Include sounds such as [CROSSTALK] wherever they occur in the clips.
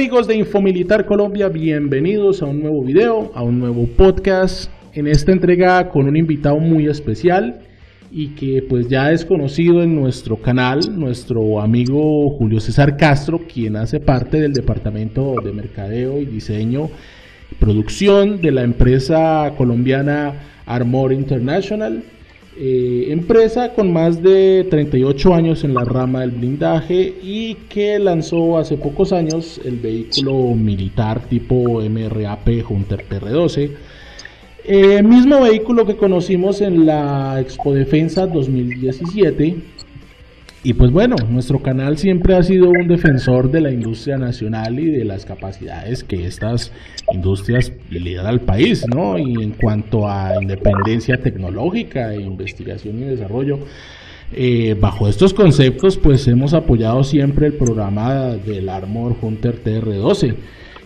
Amigos de Infomilitar Colombia, bienvenidos a un nuevo video, a un nuevo podcast. En esta entrega con un invitado muy especial y que pues ya es conocido en nuestro canal, nuestro amigo Julio César Castro, quien hace parte del departamento de mercadeo y diseño y producción de la empresa colombiana Armor International. Eh, empresa con más de 38 años en la rama del blindaje y que lanzó hace pocos años el vehículo militar tipo MRAP Hunter TR12. Eh, mismo vehículo que conocimos en la Expo Defensa 2017 y pues bueno, nuestro canal siempre ha sido un defensor de la industria nacional y de las capacidades que estas industrias le dan al país, ¿no? Y en cuanto a independencia tecnológica investigación y desarrollo, eh, bajo estos conceptos, pues hemos apoyado siempre el programa del Armor Hunter TR-12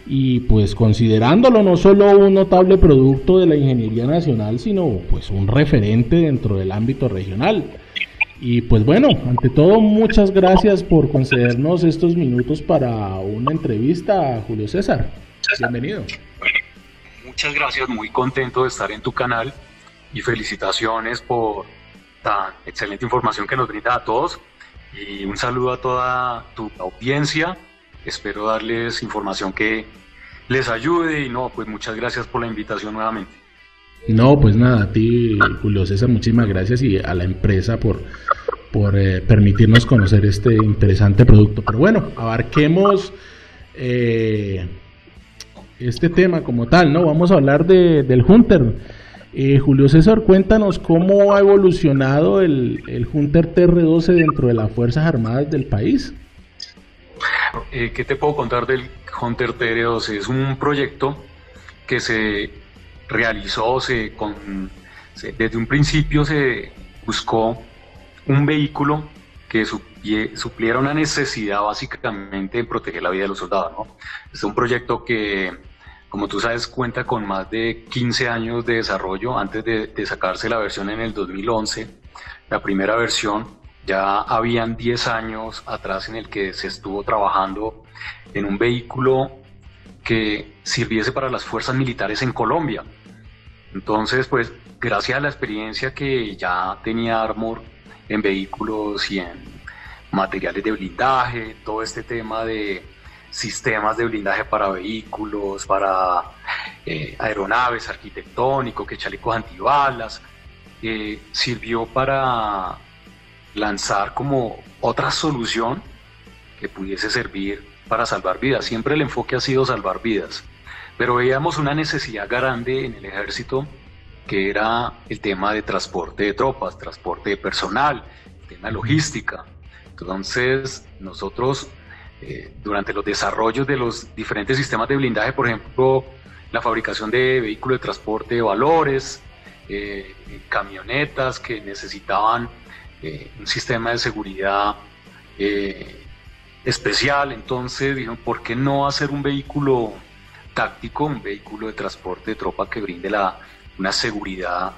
y pues considerándolo no solo un notable producto de la ingeniería nacional, sino pues un referente dentro del ámbito regional. Y pues bueno, ante todo, muchas gracias por concedernos estos minutos para una entrevista, Julio César. Bienvenido. Muchas gracias, muy contento de estar en tu canal y felicitaciones por la excelente información que nos brinda a todos y un saludo a toda tu audiencia. Espero darles información que les ayude y no, pues muchas gracias por la invitación nuevamente. No, pues nada, a ti, Julio César, muchísimas gracias y a la empresa por, por eh, permitirnos conocer este interesante producto. Pero bueno, abarquemos eh, este tema como tal, ¿no? Vamos a hablar de, del Hunter. Eh, Julio César, cuéntanos cómo ha evolucionado el, el Hunter TR-12 dentro de las Fuerzas Armadas del país. ¿Qué te puedo contar del Hunter TR-12? Es un proyecto que se realizó, se, con, desde un principio se buscó un vehículo que supliera una necesidad básicamente de proteger la vida de los soldados. ¿no? Es un proyecto que, como tú sabes, cuenta con más de 15 años de desarrollo. Antes de, de sacarse la versión en el 2011, la primera versión, ya habían 10 años atrás en el que se estuvo trabajando en un vehículo que sirviese para las fuerzas militares en Colombia. Entonces, pues gracias a la experiencia que ya tenía Armor en vehículos y en materiales de blindaje, todo este tema de sistemas de blindaje para vehículos, para eh, aeronaves, arquitectónico, que chalecos antibalas, eh, sirvió para lanzar como otra solución que pudiese servir para salvar vidas. Siempre el enfoque ha sido salvar vidas, pero veíamos una necesidad grande en el ejército que era el tema de transporte de tropas, transporte de personal, tema de logística. Entonces, nosotros, eh, durante los desarrollos de los diferentes sistemas de blindaje, por ejemplo, la fabricación de vehículos de transporte de valores, eh, camionetas que necesitaban eh, un sistema de seguridad especial. Entonces dijeron, ¿por qué no hacer un vehículo táctico, un vehículo de transporte de tropa que brinde una seguridad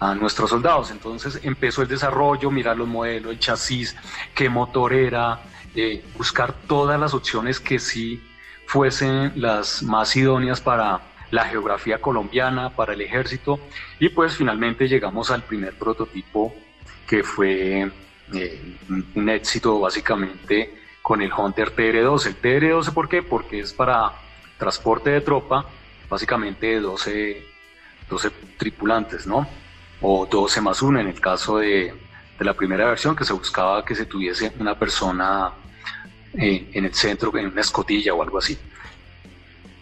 a nuestros soldados? Entonces empezó el desarrollo, mirar los modelos, el chasis, qué motor era, eh, buscar todas las opciones que sí fuesen las más idóneas para la geografía colombiana, para el ejército, y pues finalmente llegamos al primer prototipo que fue eh, un éxito básicamente con el Hunter TR-12. El TR-12, ¿por qué? Porque es para transporte de tropa, básicamente de 12, 12 tripulantes, ¿no? O 12 más 1 en el caso de, de, la primera versión, que se buscaba que se tuviese una persona eh, en el centro, en una escotilla o algo así.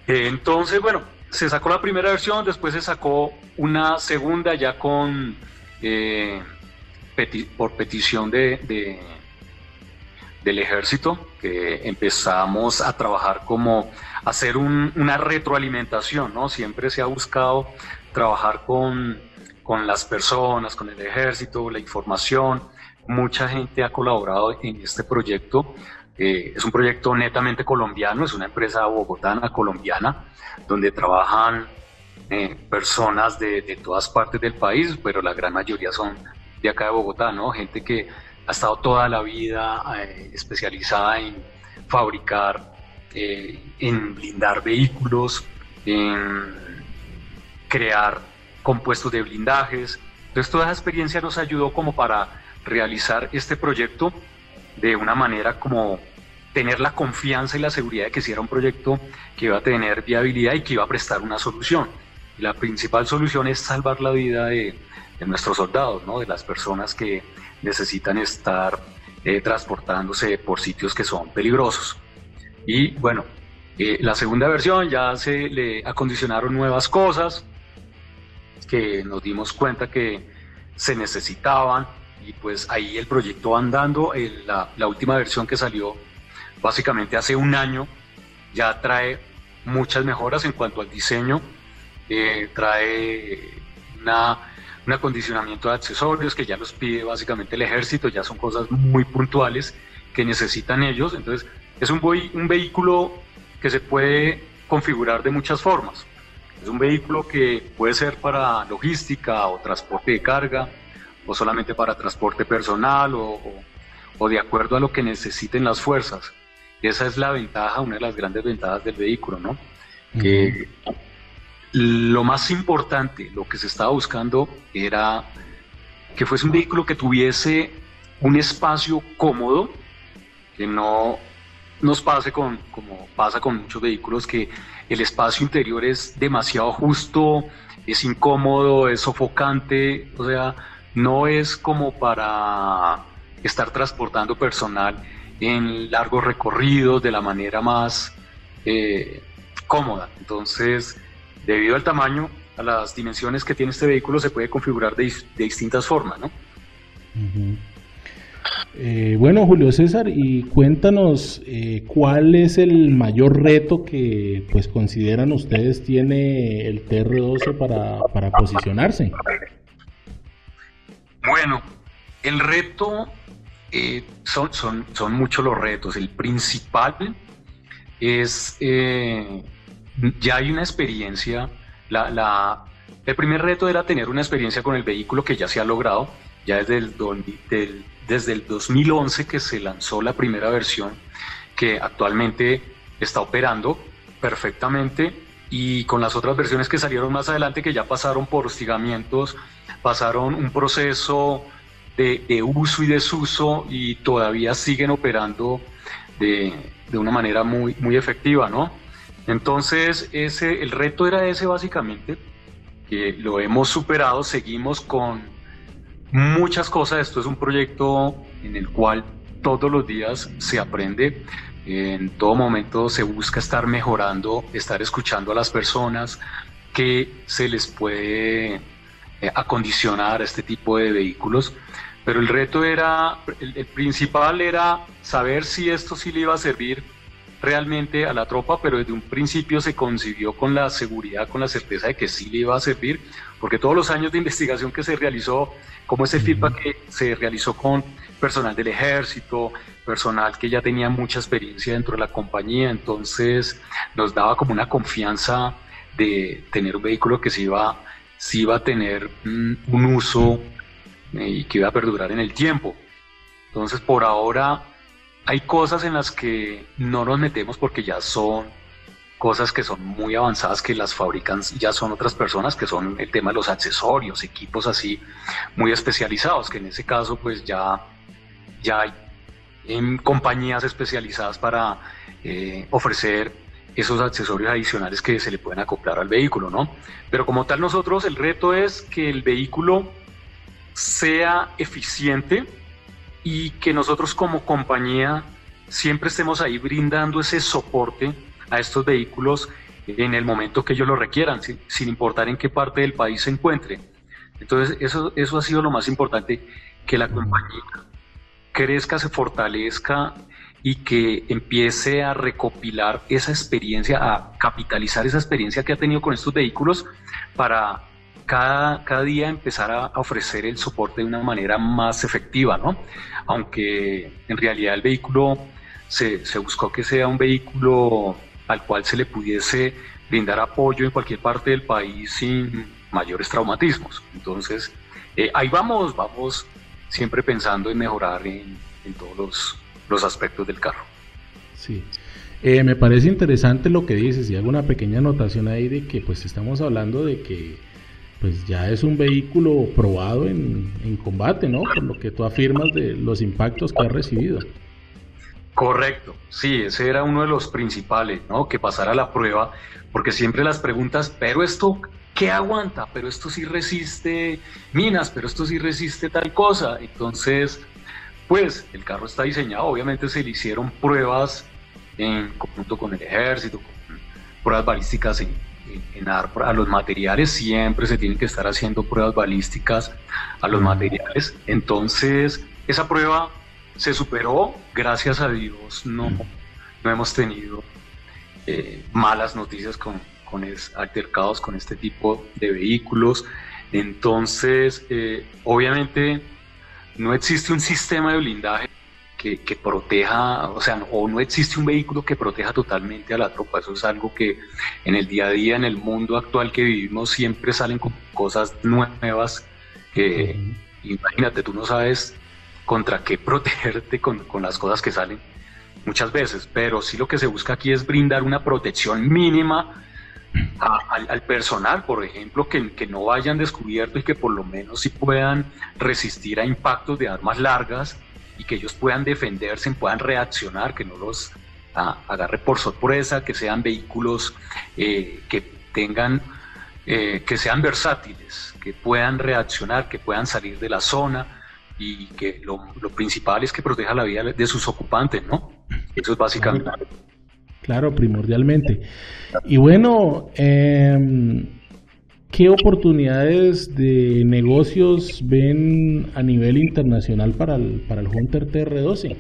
entonces, bueno, se sacó la primera versión, después se sacó una segunda ya con, eh, por petición de del ejército, que empezamos a trabajar como hacer una retroalimentación, ¿no? Siempre se ha buscado trabajar con, con las personas, con el ejército, la información. Mucha gente ha colaborado en este proyecto. Es un proyecto netamente colombiano, es una empresa bogotana colombiana, donde trabajan eh, personas de, de, todas partes del país, pero la gran mayoría son de acá de Bogotá, ¿no? Gente que ha estado toda la vida eh, especializada en fabricar en blindar vehículos, en crear compuestos de blindajes. Entonces toda esa experiencia nos ayudó como para realizar este proyecto de una manera como tener la confianza y la seguridad de que si era un proyecto que iba a tener viabilidad y que iba a prestar una solución. La principal solución es salvar la vida de, nuestros soldados, ¿no? de las personas que necesitan estar eh, transportándose por sitios que son peligrosos. Y bueno, eh, la segunda versión ya se le acondicionaron nuevas cosas que nos dimos cuenta que se necesitaban y pues ahí el proyecto andando. la última versión que salió básicamente hace un año ya trae muchas mejoras en cuanto al diseño, eh, trae una, un acondicionamiento de accesorios que ya los pide básicamente el ejército, ya son cosas muy puntuales que necesitan ellos, entonces es un, un vehículo que se puede configurar de muchas formas. Es un vehículo que puede ser para logística o transporte de carga, o solamente para transporte personal, o, o de acuerdo a lo que necesiten las fuerzas. Esa es la ventaja, una de las grandes ventajas del vehículo, ¿no? Que lo más importante, lo que se estaba buscando era que fuese un vehículo que tuviese un espacio cómodo, que no nos pase con, como pasa con muchos vehículos, que el espacio interior es demasiado justo, es incómodo, es sofocante, o sea, no es como para estar transportando personal en largos recorridos de la manera más eh, cómoda. Entonces, debido al tamaño, a las dimensiones que tiene este vehículo, se puede configurar de, distintas formas, ¿no? Eh, bueno, Julio César, y cuéntanos eh, cuál es el mayor reto que pues consideran ustedes tiene el TR12 para, para posicionarse. Bueno, el reto eh, son, son, son muchos los retos. El principal es, eh, ya hay una experiencia, la, el primer reto era tener una experiencia con el vehículo que ya se ha logrado, ya desde el, del, desde el 2011 que se lanzó la primera versión, que actualmente está operando perfectamente y con las otras versiones que salieron más adelante que ya pasaron por hostigamientos, pasaron un proceso de, uso y desuso y todavía siguen operando de, una manera muy, muy efectiva, ¿no? Entonces, ese, el reto era ese básicamente, que lo hemos superado, seguimos con muchas cosas, esto es un proyecto en el cual todos los días se aprende, en todo momento se busca estar mejorando, estar escuchando a las personas, que se les puede eh, acondicionar a este tipo de vehículos. Pero el reto era, el, principal era saber si esto sí le iba a servir realmente a la tropa, pero desde un principio se concibió con la seguridad, con la certeza de que sí le iba a servir, porque todos los años de investigación que se realizó, como ese feedback que se realizó con personal del ejército, personal que ya tenía mucha experiencia dentro de la compañía, entonces nos daba como una confianza de tener un vehículo que sí iba, sí iba a tener mm, un uso y que iba a perdurar en el tiempo. Entonces, por ahora hay cosas en las que no nos metemos porque ya son cosas que son muy avanzadas que las fabrican ya son otras personas que son el tema de los accesorios, equipos así muy especializados, que en ese caso pues ya, ya hay compañías especializadas para eh, ofrecer esos accesorios adicionales que se le pueden acoplar al vehículo, ¿no? Pero como tal nosotros el reto es que el vehículo sea eficiente y que nosotros como compañía siempre estemos ahí brindando ese soporte a estos vehículos en el momento que ellos lo requieran, sin, importar en qué parte del país se encuentre. Entonces, eso, eso ha sido lo más importante, que la compañía crezca, se fortalezca y que empiece a recopilar esa experiencia, a capitalizar esa experiencia que ha tenido con estos vehículos para cada, cada día empezar a ofrecer el soporte de una manera más efectiva, ¿no? Aunque en realidad el vehículo se, se buscó que sea un vehículo al cual se le pudiese brindar apoyo en cualquier parte del país sin mayores traumatismos. Entonces, eh, ahí vamos, vamos siempre pensando en mejorar en, todos los, los, aspectos del carro. Sí. Eh, me parece interesante lo que dices y hago una pequeña anotación ahí de que pues estamos hablando de que pues ya es un vehículo probado en, en combate, ¿no? Por lo que tú afirmas de los impactos que ha recibido. Correcto, sí, ese era uno de los principales, ¿no? Que pasara la prueba, porque siempre las preguntas, pero esto, ¿qué aguanta? Pero esto sí resiste minas, pero esto sí resiste tal cosa. Entonces, pues el carro está diseñado, obviamente se le hicieron pruebas en conjunto con el ejército, pruebas balísticas en, en, a los materiales, siempre se tienen que estar haciendo pruebas balísticas a los materiales. Entonces, esa prueba se superó, gracias a Dios, no, no hemos tenido eh, malas noticias con, con altercados con este tipo de vehículos. Entonces, eh, obviamente, no existe un sistema de blindaje que, que, proteja, o sea, o no existe un vehículo que proteja totalmente a la tropa. Eso es algo que en el día a día, en el mundo actual que vivimos, siempre salen con cosas nuevas que, imagínate, tú no sabes contra qué protegerte con, con las cosas que salen muchas veces, pero sí lo que se busca aquí es brindar una protección mínima al, personal, por ejemplo, que, que, no vayan descubierto y que por lo menos sí puedan resistir a impactos de armas largas y que ellos puedan defenderse, puedan reaccionar, que no los agarre por sorpresa, que sean vehículos eh, que tengan, eh, que sean versátiles, que puedan reaccionar, que puedan salir de la zona y que lo, principal es que proteja la vida de sus ocupantes, ¿no? Eso es básicamente. Claro, primordialmente. Y bueno, eh, ¿Qué oportunidades de negocios ven a nivel internacional para el, para el Hunter TR12?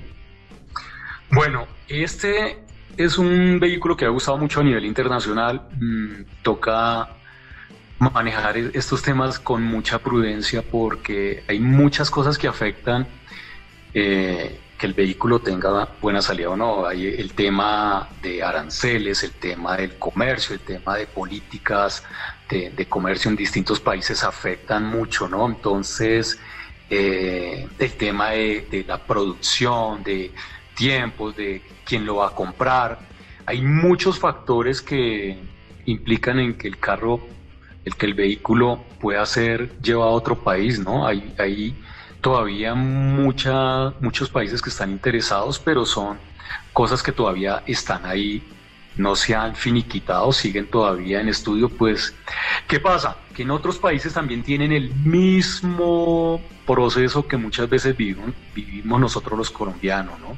Bueno, este es un vehículo que ha gustado mucho a nivel internacional. Mm, toca manejar estos temas con mucha prudencia porque hay muchas cosas que afectan eh, que el vehículo tenga buena salida o no. Hay el tema de aranceles, el tema del comercio, el tema de políticas de, comercio en distintos países afectan mucho, ¿no? Entonces, eh, el tema de, la producción, de tiempos, de quién lo va a comprar, hay muchos factores que implican en que el carro, el que el vehículo pueda ser llevado a otro país, ¿no? Hay, hay todavía mucha, muchos países que están interesados, pero son cosas que todavía están ahí no se han finiquitado, siguen todavía en estudio, pues, ¿qué pasa? Que en otros países también tienen el mismo proceso que muchas veces vivimos, vivimos nosotros los colombianos, ¿no?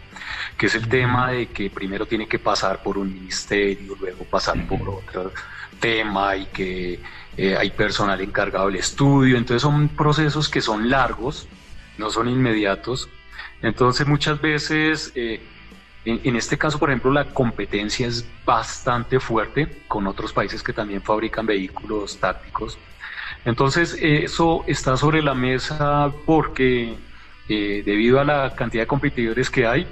Que es el tema de que primero tiene que pasar por un ministerio, luego pasar por otro tema y que eh, hay personal encargado del estudio, entonces son procesos que son largos, no son inmediatos, entonces muchas veces... Eh, en, este caso, por ejemplo, la competencia es bastante fuerte con otros países que también fabrican vehículos tácticos. Entonces, eso está sobre la mesa porque eh, debido a la cantidad de competidores que hay,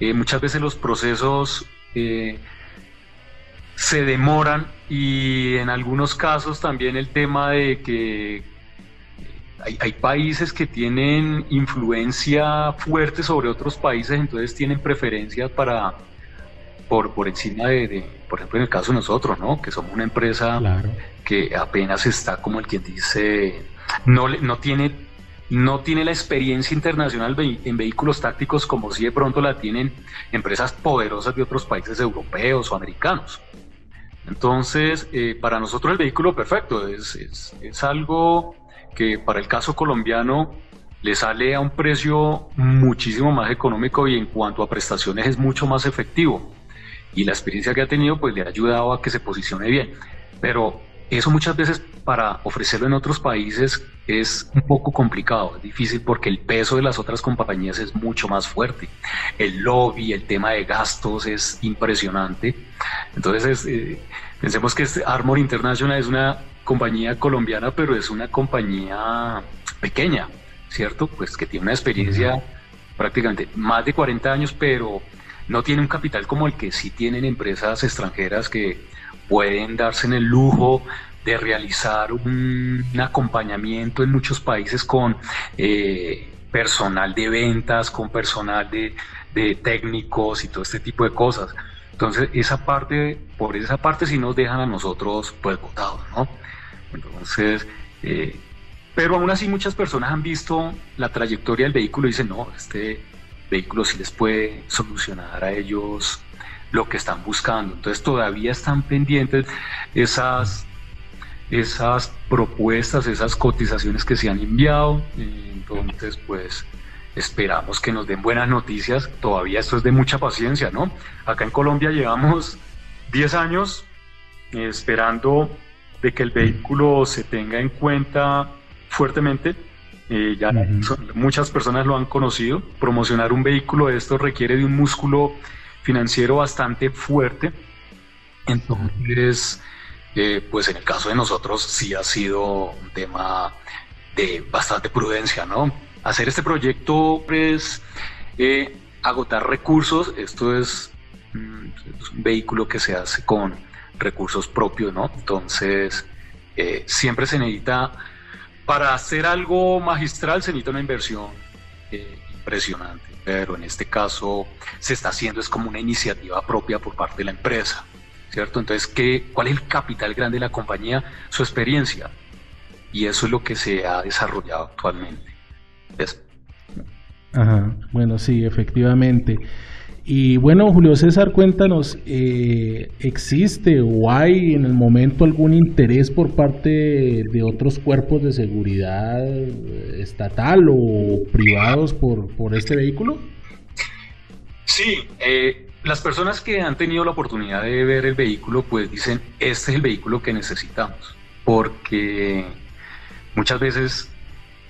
eh, muchas veces los procesos se demoran y en algunos casos también el tema de que hay, países que tienen influencia fuerte sobre otros países, entonces tienen preferencias para por, por encima de, por ejemplo, en el caso de nosotros, ¿no? Que somos una empresa que apenas está, como el quien dice, no, no tiene no tiene la experiencia internacional en vehículos tácticos como si de pronto la tienen empresas poderosas de otros países europeos o americanos. Entonces, eh, para nosotros el vehículo perfecto es, es, es algo que para el caso colombiano le sale a un precio muchísimo más económico y en cuanto a prestaciones es mucho más efectivo. Y la experiencia que ha tenido pues le ha ayudado a que se posicione bien. Pero eso muchas veces para ofrecerlo en otros países es un poco complicado, es difícil porque el peso de las otras compañías es mucho más fuerte. El lobby, el tema de gastos es impresionante. Entonces, eh, pensemos que este Armor International es una compañía colombiana, pero es una compañía pequeña, ¿cierto? Pues que tiene una experiencia prácticamente más de 40 años, pero no tiene un capital como el que sí tienen empresas extranjeras que pueden darse en el lujo de realizar un, acompañamiento en muchos países con eh, personal de ventas, con personal de, de técnicos y todo este tipo de cosas. Entonces, esa parte, por esa parte sí nos dejan a nosotros pues votados, ¿no? Entonces, eh, pero aún así muchas personas han visto la trayectoria del vehículo y dicen, no, este vehículo sí les puede solucionar a ellos lo que están buscando. Entonces todavía están pendientes esas, esas propuestas, esas cotizaciones que se han enviado. Entonces, pues esperamos que nos den buenas noticias. Todavía esto es de mucha paciencia, ¿no? Acá en Colombia llevamos 10 años esperando de que el vehículo se tenga en cuenta fuertemente. Eh, ya muchas personas lo han conocido. Promocionar un vehículo de esto requiere de un músculo financiero bastante fuerte. Entonces, eh, pues en el caso de nosotros sí ha sido un tema de bastante prudencia, ¿no? Hacer este proyecto es eh, agotar recursos, esto es, mm, es, un vehículo que se hace con recursos propios, ¿no? Entonces, eh, siempre se necesita, para hacer algo magistral se necesita una inversión impresionante pero en este caso se está haciendo es como una iniciativa propia por parte de la empresa, ¿cierto? Entonces, ¿qué, ¿cuál es el capital grande de la compañía? Su experiencia. Y eso es lo que se ha desarrollado actualmente. Ajá, bueno, sí, efectivamente. Y bueno, Julio César, cuéntanos, eh, ¿existe o hay en el momento algún interés por parte de otros cuerpos de seguridad estatal o privados por, por este vehículo? Sí, eh, las personas que han tenido la oportunidad de ver el vehículo, pues dicen, este es el vehículo que necesitamos, porque muchas veces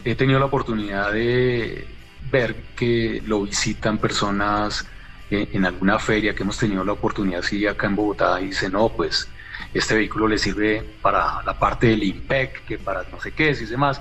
he tenido la oportunidad de ver que lo visitan personas en alguna feria que hemos tenido la oportunidad, sí, acá en Bogotá, dice, no, pues este vehículo le sirve para la parte del IMPEC, que para no sé qué, y demás.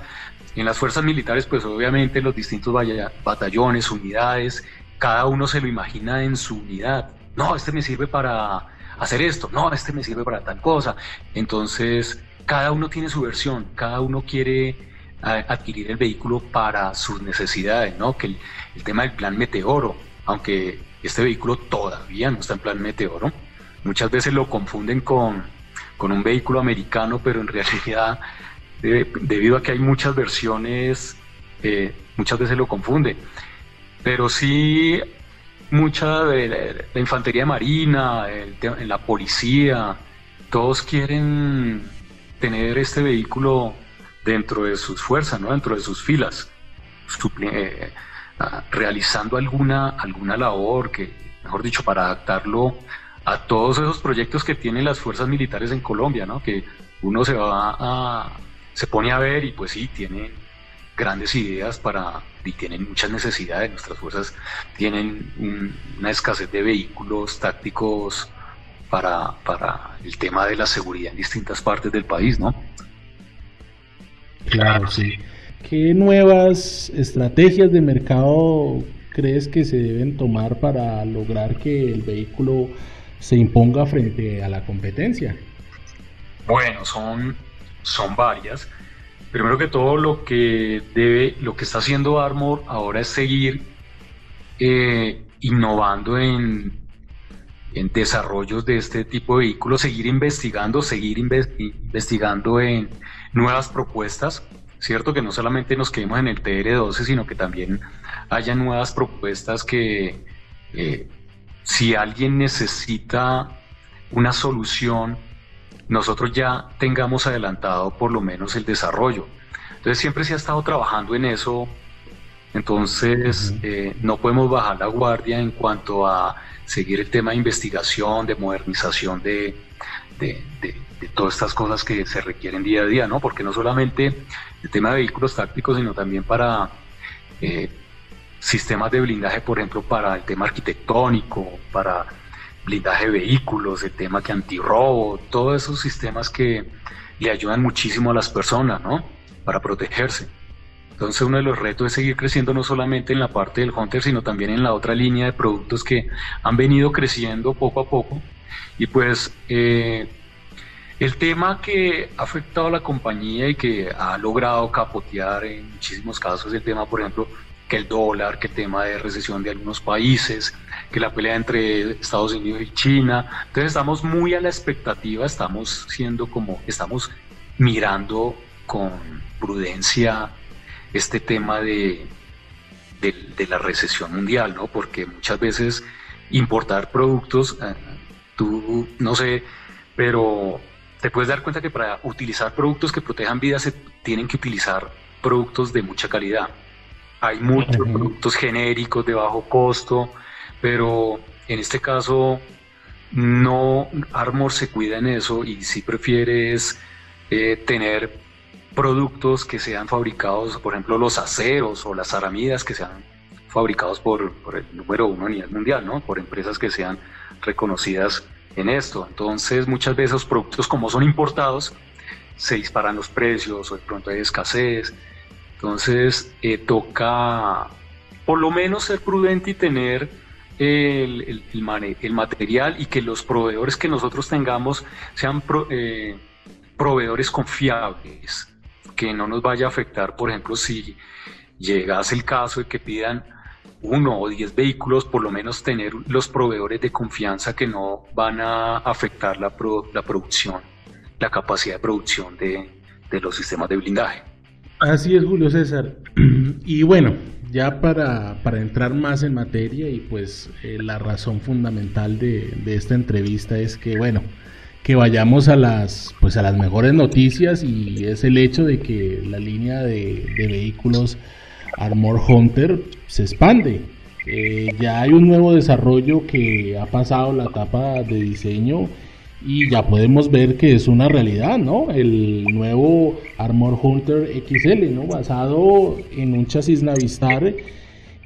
En las fuerzas militares, pues obviamente los distintos batallones, unidades, cada uno se lo imagina en su unidad. No, este me sirve para hacer esto, no, este me sirve para tal cosa. Entonces, cada uno tiene su versión, cada uno quiere adquirir el vehículo para sus necesidades, ¿no? Que el tema del plan Meteoro, aunque este vehículo todavía no está en plan Meteoro. Muchas veces lo confunden con, con un vehículo americano, pero en [LAUGHS] realidad, debido a que hay muchas versiones, eh, muchas veces lo confunde. Pero sí, mucha de la, infantería marina, en la policía, todos quieren tener este vehículo dentro de sus fuerzas, ¿no? dentro de sus filas. Eh, realizando alguna, alguna labor que, mejor dicho, para adaptarlo a todos esos proyectos que tienen las fuerzas militares en Colombia, ¿no? Que uno se va a, se pone a ver y pues sí, tienen grandes ideas para, y tienen muchas necesidades, nuestras fuerzas tienen una escasez de vehículos tácticos para, para el tema de la seguridad en distintas partes del país, ¿no? Claro, sí. ¿Qué nuevas estrategias de mercado crees que se deben tomar para lograr que el vehículo se imponga frente a la competencia? Bueno, son, son varias. Primero que todo, lo que debe, lo que está haciendo Armor ahora es seguir eh, innovando en, en desarrollos de este tipo de vehículos, seguir investigando, seguir investigando en nuevas propuestas ¿cierto? Que no solamente nos quedemos en el TR12, sino que también haya nuevas propuestas que eh, si alguien necesita una solución, nosotros ya tengamos adelantado por lo menos el desarrollo. Entonces siempre se ha estado trabajando en eso, entonces eh, no podemos bajar la guardia en cuanto a seguir el tema de investigación, de modernización de, de, de todas estas cosas que se requieren día a día, ¿no? Porque no solamente el tema de vehículos tácticos, sino también para eh, sistemas de blindaje, por ejemplo, para el tema arquitectónico, para blindaje de vehículos, el tema que antirrobo, todos esos sistemas que le ayudan muchísimo a las personas, ¿no? Para protegerse. Entonces uno de los retos es seguir creciendo no solamente en la parte del Hunter, sino también en la otra línea de productos que han venido creciendo poco a poco. Y pues eh, el tema que ha afectado a la compañía y que ha logrado capotear en muchísimos casos el tema, por ejemplo, que el dólar, que el tema de recesión de algunos países, que la pelea entre Estados Unidos y China. Entonces estamos muy a la expectativa, estamos siendo como, estamos mirando con prudencia este tema de, de, la recesión mundial, ¿no? Porque muchas veces importar productos, eh, tú, no sé, pero te puedes dar cuenta que para utilizar productos que protejan vidas se tienen que utilizar productos de mucha calidad. Hay muchos productos genéricos de bajo costo, pero en este caso no Armor se cuida en eso y si prefieres eh, tener productos que sean fabricados, por ejemplo los aceros o las aramidas que sean fabricados por, por el número uno a nivel mundial, ¿no? por empresas que sean reconocidas en esto. Entonces muchas veces los productos como son importados se disparan los precios o de pronto hay escasez. Entonces eh, toca por lo menos ser prudente y tener el, el, material y que los proveedores que nosotros tengamos sean eh, proveedores confiables, que no nos vaya a afectar, por ejemplo, si llegase el caso de que pidan uno o diez vehículos, por lo menos tener los proveedores de confianza que no van a afectar la, la producción, la capacidad de producción de, de los sistemas de blindaje. Así es, Julio César. [CLEARS THROAT] Y bueno, ya para, entrar más en materia y pues eh, la razón fundamental de, esta entrevista es que bueno, que vayamos a las pues a las mejores noticias y es el hecho de que la línea de, vehículos Armor Hunter se expande. Eh, ya hay un nuevo desarrollo que ha pasado la etapa de diseño y ya podemos ver que es una realidad, ¿no? El nuevo Armor Hunter XL, ¿no? Basado en un chasis Navistar.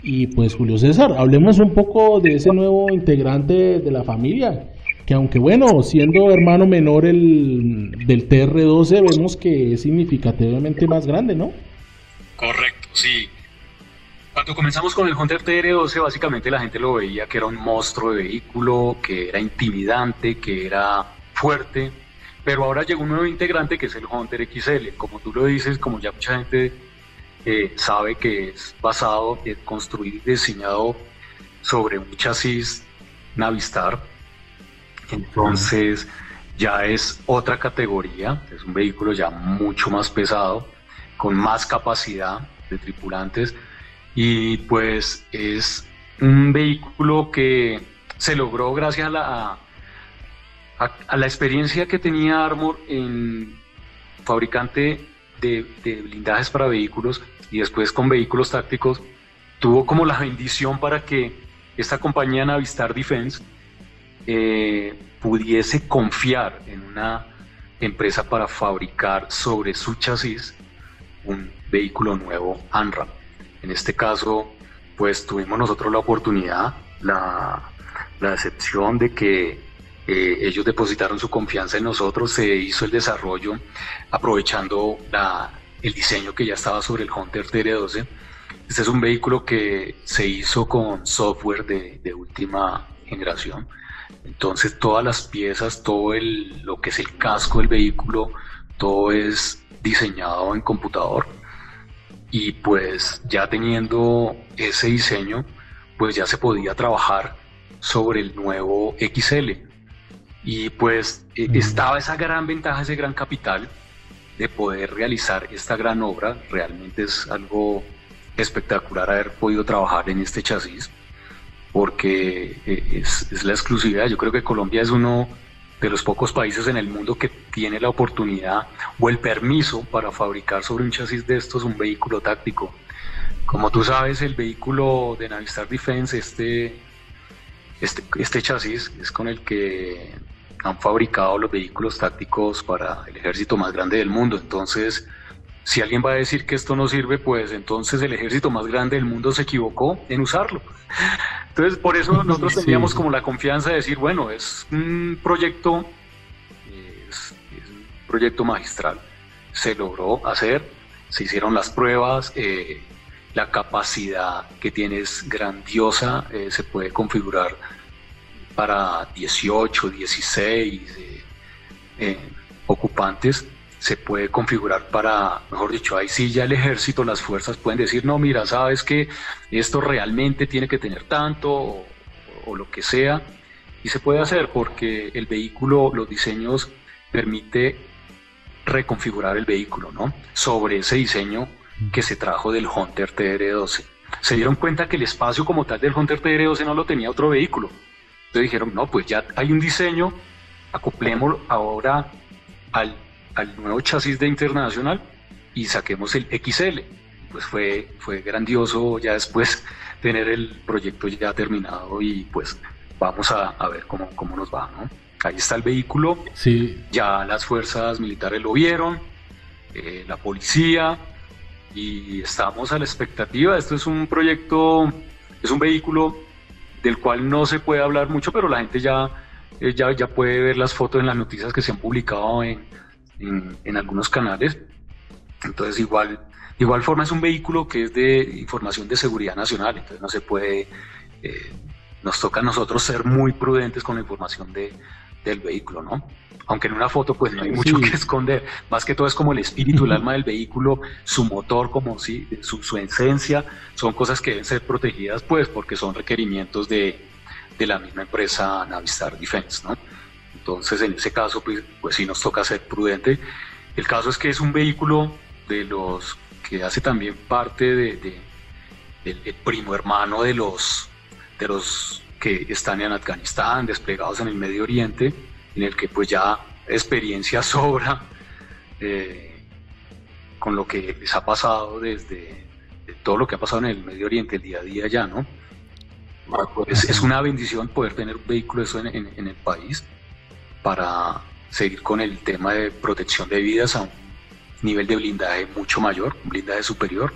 Y pues Julio César, hablemos un poco de ese nuevo integrante de la familia, que aunque bueno, siendo hermano menor el, del TR12, vemos que es significativamente más grande, ¿no? Correcto, sí. Cuando comenzamos con el Hunter TR12, básicamente la gente lo veía que era un monstruo de vehículo, que era intimidante, que era fuerte, pero ahora llegó un nuevo integrante que es el Hunter XL. Como tú lo dices, como ya mucha gente eh, sabe que es basado, en construido y diseñado sobre un chasis Navistar, entonces ya es otra categoría, es un vehículo ya mucho más pesado, con más capacidad de tripulantes y pues es un vehículo que se logró gracias a la, a, la experiencia que tenía Armor en fabricante de, blindajes para vehículos y después con vehículos tácticos, tuvo como la bendición para que esta compañía Navistar Defense eh, pudiese confiar en una empresa para fabricar sobre su chasis un vehículo nuevo ANRAM. En este caso, pues tuvimos nosotros la oportunidad, la, la decepción de que eh, ellos depositaron su confianza en nosotros, se hizo el desarrollo aprovechando la, el diseño que ya estaba sobre el Hunter TR12. Este es un vehículo que se hizo con software de, de última generación. Entonces todas las piezas, todo el, lo que es el casco del vehículo, todo es diseñado en computador y pues ya teniendo ese diseño, pues ya se podía trabajar sobre el nuevo XL. Y pues e, estaba esa gran ventaja, ese gran capital de poder realizar esta gran obra. Realmente es algo espectacular haber podido trabajar en este chasis, porque e, es, es la exclusividad. Yo creo que Colombia es uno de los pocos países en el mundo que tiene la oportunidad o el permiso para fabricar sobre un chasis de estos un vehículo táctico. Como tú sabes, el vehículo de Navistar Defense, este, este, este chasis es con el que han fabricado los vehículos tácticos para el ejército más grande del mundo. Entonces, si alguien va a decir que esto no sirve, pues entonces el ejército más grande del mundo se equivocó en usarlo. Entonces, por eso [LAUGHS] nosotros teníamos como la confianza de decir, bueno, es un proyecto, es, un proyecto magistral. Se logró hacer, se hicieron las pruebas, eh, la capacidad que tiene es grandiosa, eh, se puede configurar para 18, 16 eh, ocupantes se puede configurar para, mejor dicho, ahí sí ya el ejército, las fuerzas pueden decir, no, mira, sabes que esto realmente tiene que tener tanto o, lo que sea, y se puede hacer porque el vehículo, los diseños permite reconfigurar el vehículo, ¿no? Sobre ese diseño que se trajo del Hunter TR-12. Se dieron cuenta que el espacio como tal del Hunter TR-12 no lo tenía otro vehículo. Entonces dijeron, no, pues ya hay un diseño, acoplémoslo ahora al al nuevo chasis de Internacional y saquemos el XL. Pues fue, fue grandioso ya después [LAUGHS] tener el proyecto ya terminado y pues vamos a, ver cómo, cómo nos va, ¿no? Ahí está el vehículo, sí. ya las fuerzas militares lo vieron, eh, la policía, y estamos a la expectativa. Esto es un proyecto, es un vehículo del cual no se puede hablar mucho, pero la gente ya, eh, ya, ya puede ver las fotos en las noticias que se han publicado en, en, algunos canales. Entonces igual, igual forma es un vehículo que es de información de seguridad nacional, entonces no se puede, eh, nos toca a nosotros ser muy prudentes con la información de, del vehículo, ¿no? Aunque en una foto pues no hay mucho que esconder, más que todo es como el espíritu, el alma del vehículo, su motor, como si, su, su esencia, son cosas que deben ser protegidas pues porque son requerimientos de, de la misma empresa Navistar Defense, ¿no? Entonces, en ese caso, pues, pues sí nos toca ser prudente. El caso es que es un vehículo de los que hace también parte de, del primo hermano de los, de los que están en Afganistán, desplegados en el Medio Oriente, en el que pues ya experiencia [LAUGHS] sobra eh, con lo que les ha pasado desde todo lo que ha pasado en el Medio Oriente el día a día ya, ¿no? Es, es una bendición poder tener un vehículo eso en, en el país para seguir con el tema de protección de vidas a un nivel de blindaje mucho mayor, un blindaje superior.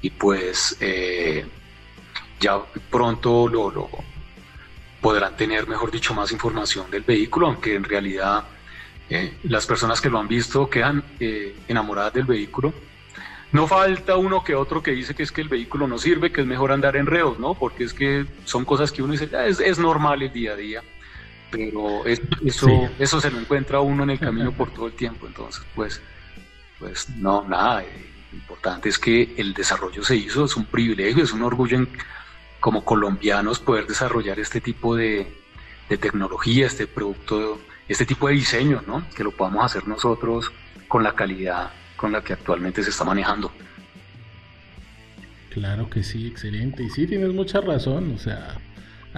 Y pues eh, ya pronto lo, podrán tener, mejor dicho, más información del vehículo, aunque en realidad eh, las personas que lo han visto quedan eh, enamoradas del vehículo. No falta uno que otro que dice que es que el vehículo no sirve, que es mejor andar en reos, ¿no? Porque es que son cosas que uno dice, es, es normal el día a día pero eso, eso se lo encuentra uno en el camino por todo el tiempo, entonces pues, pues no, nada, eh, lo importante es que el desarrollo se hizo, es un privilegio, es un orgullo como colombianos poder desarrollar este tipo de, tecnología, este producto, este tipo de diseño, ¿no? que lo podamos hacer nosotros con la calidad con la que actualmente se está manejando. Claro que sí, excelente. Y sí, tienes mucha razón. O sea,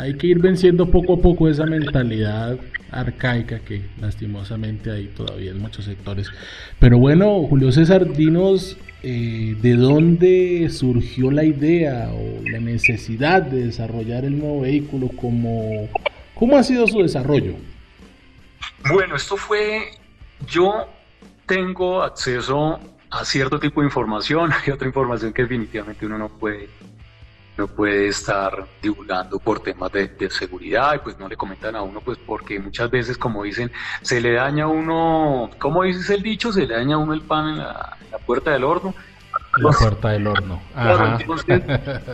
hay que ir venciendo poco a poco esa mentalidad arcaica que lastimosamente hay todavía en muchos sectores. Pero bueno, Julio César, dinos eh, de dónde surgió la idea o la necesidad de desarrollar el nuevo vehículo, cómo, cómo ha sido su desarrollo. Bueno, esto fue, yo tengo acceso a cierto tipo de información, [LAUGHS] hay otra información que definitivamente uno no puede no puede estar divulgando por temas de, seguridad y pues no le comentan a uno pues porque muchas veces como dicen se le daña a uno, ¿cómo dices el dicho? Se le daña a uno el pan en la, puerta del horno. La puerta del horno. [LAUGHS]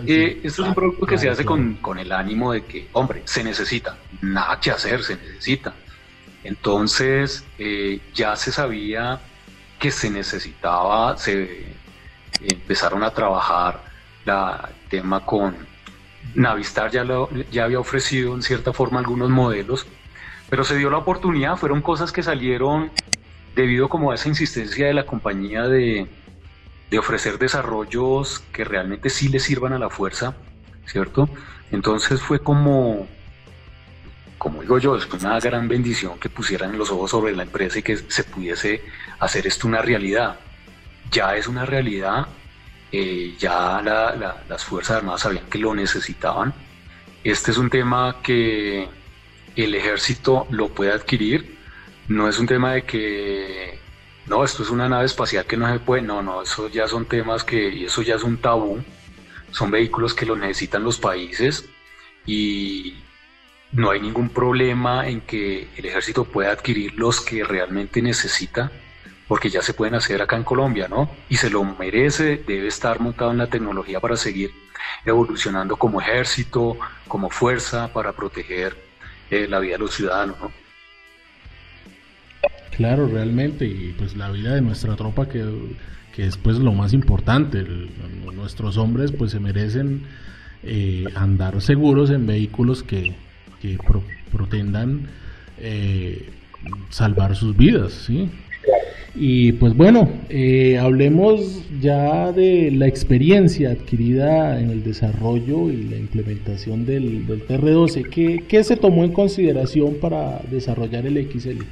Eh, esto es un producto que se hace con, el ánimo de que, hombre, se necesita, nada que hacer, se necesita. Entonces eh, ya se sabía que se necesitaba, se empezaron a trabajar la, tema con Navistar ya, ya había ofrecido en cierta forma algunos modelos, pero se dio la oportunidad, fueron cosas que salieron debido como a esa insistencia de la compañía de, de ofrecer desarrollos que realmente sí le sirvan a la fuerza, ¿cierto? Entonces fue como, como digo yo, es una gran bendición que pusieran los ojos sobre la empresa y que se pudiese hacer esto una realidad. Ya es una realidad eh, ya las Fuerzas Armadas sabían que lo necesitaban. Este es un tema que el ejército lo puede adquirir, no es un tema de que, no, esto es una nave espacial que no se puede, no, no, eso ya son temas que, y eso ya es un tabú, son vehículos que lo necesitan los países y no hay ningún problema en que el ejército pueda adquirir los que realmente necesita porque ya se pueden hacer acá en Colombia, ¿no? Y se lo merece, debe estar montado en la tecnología para seguir evolucionando como ejército, como fuerza para proteger eh, la vida de los ciudadanos, ¿no? Claro, realmente, y pues la vida de nuestra tropa que, que es pues lo más importante. nuestros hombres pues se merecen eh, andar seguros en vehículos que, que pretendan eh, salvar sus vidas, ¿sí? Y pues bueno, eh, hablemos ya de la experiencia adquirida en el desarrollo y la implementación del, del TR12. ¿Qué, ¿Qué, se tomó en consideración para desarrollar el XL?